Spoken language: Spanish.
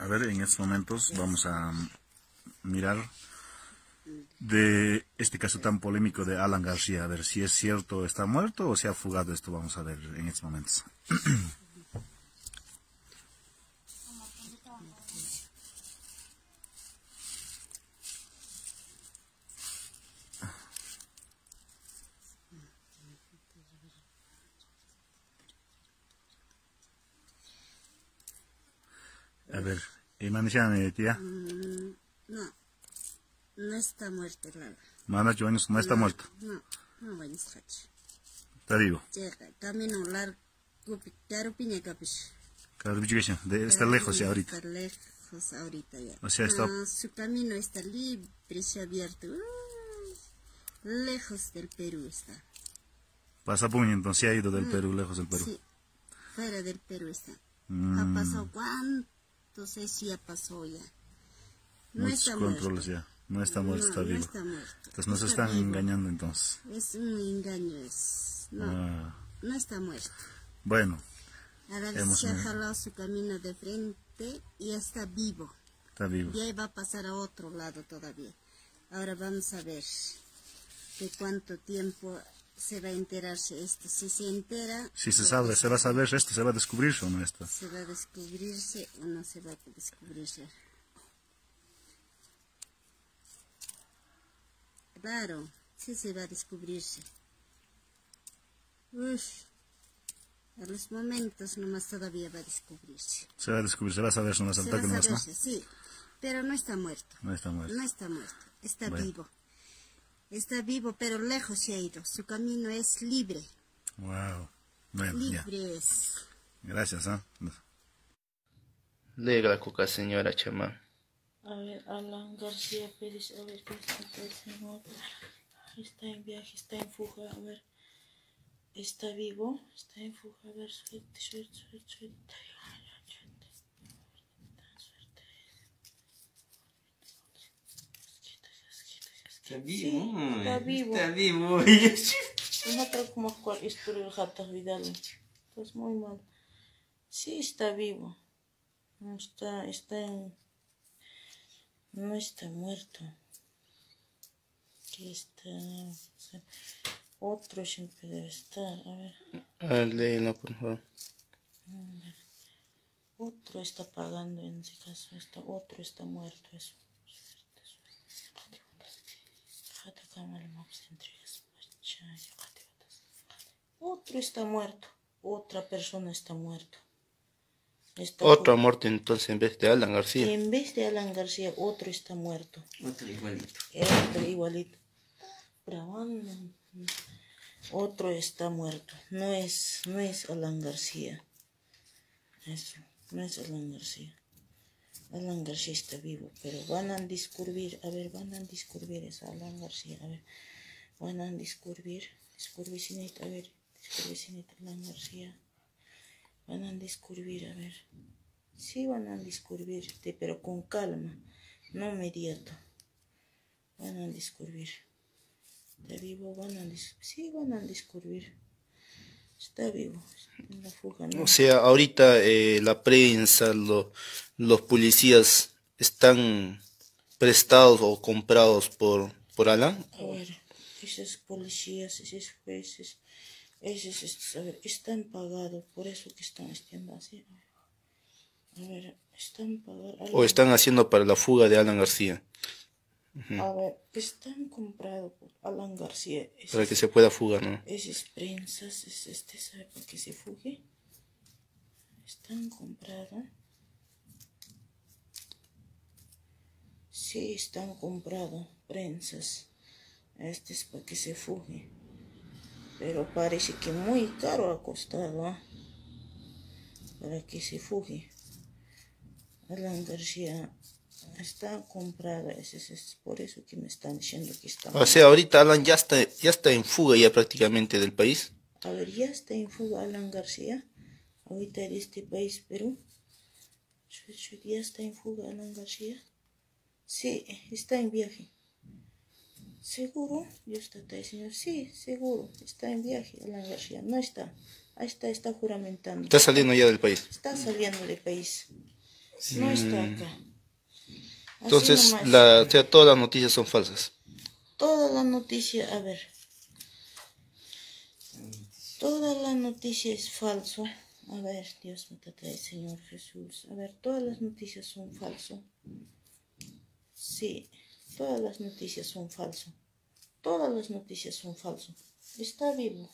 A ver, en estos momentos vamos a mirar de este caso tan polémico de Alan García, a ver si es cierto, está muerto o se ha fugado, esto vamos a ver en estos momentos. A ver, ¿y mañana tía? Mm, no, no está muerto Lala. Mana Joanes no está muerto. No, no vayas hachi. Está vivo. Llega, camino largo, claro piña capish. Claro, bicho, de está lejos ya ahorita. Está lejos ahorita ya. O sea, está- Ah, su camino está libre, se ha abierto. Lejos del Perú está. Pasa puño, entonces ha ido del Perú, lejos del Perú. Sí, fuera del Perú está. Mm, Ha pasado cuánto si ha pasado ya. No muchos está controles muerto. ya. No está muerto, No, está no vivo. está muerto. Entonces nos Está están vivo. engañando entonces. Es un engaño, es. No, Ah, no está muerto. bueno, Ahora Hemos- se ha jalado su camino de frente y está vivo. está vivo. Y ahí va a pasar a otro lado todavía. Ahora vamos a ver de cuánto tiempo se va a enterarse esto. Si se entera, Si se sabe, se va a saber esto, se va a descubrir o no esto. se va a descubrirse o no se va a descubrirse. Claro, sí se va a descubrirse. Uy, a los momentos nomás todavía va a descubrirse. Se va a descubrir, se va a saber, no Se va a nomás, sí, pero no está muerto. No está muerto. No está muerto, está Bueno. vivo. Está vivo, pero lejos se ha ido. Su camino es libre. Wow. Bueno, ya. Libre es. Gracias, ¿ah? Lee la coca, señora Chama. A ver, Alan García Pérez, a ver qué está el señor. Está en viaje, está en fuga, a ver. Está vivo, está en fuga, a ver, suerte, suerte, suerte, suerte. Ay, ay, suerte. Suerte. Está vivo. Sí, está vivo. Está vivo. No creo como cual historia el jata Vidal. Pues muy mal. Sí, está vivo. No está, está en. No está muerto. Está. Otro siempre debe estar. A ver. Ah, léela, por favor. Otro está pagando en ese caso. Está, otro está muerto. Eso. Suerte, suerte. Otro está muerto. Otra persona está muerto. Está Otro muerto entonces en vez de Alan García. En vez de Alan García, otro está muerto. Otro igualito. Otro igualito. Grabando. Otro está muerto. No es, no es Alan García. Eso, no es Alan García. Alan García está vivo, pero van a descubrir, a ver, van a descubrir es Alan García, a ver, van a descubrir sinita, a ver, descubrir sinita Alan García. Van a descubrir, a ver. Sí van a descubrirte, pero con calma, no inmediato. Van a descubrir. Está vivo, van a Sí, van a descubrir. Está vivo. O sea, ahorita eh, la prensa, lo- los policías están prestados o comprados por, por Alan. A ver, esos policías, esos jueces, esos, estos, a ver, están pagados, por eso que están haciendo así. A ver, están pagados. O están haciendo para la fuga de Alan García. A ver, están comprados por Alan García. Esos, Para que se pueda fugar, ¿no? esas prensas, es este, ¿sabe para que se fugue? Están comprados. Sí, están comprados prensas. Este es para que se fugue. Pero parece que muy caro ha costado, ¿ah? Para que se fugue. Alan García está comprada, es, es- es por eso que me están diciendo que está O sea, ahorita Alan ya está, ya está en fuga ya prácticamente del país. A ver, ya está en fuga Alan García, ahorita de este país, Perú. ¿Ya está en fuga Alan García? Sí, está en viaje. ¿Seguro? Yo está, diciendo, sí, seguro, está en viaje Alan García. No está, ahí está, está juramentando. Está saliendo ya del país. Está saliendo del país. No está acá. Entonces, la, o sea, todas las noticias son falsas. Toda la noticia, a ver. Toda la noticia es falso. A ver, Dios me trae, Señor Jesús. A ver, todas las noticias son falso. Sí, todas las noticias son falso. Todas las noticias son falso. Está vivo.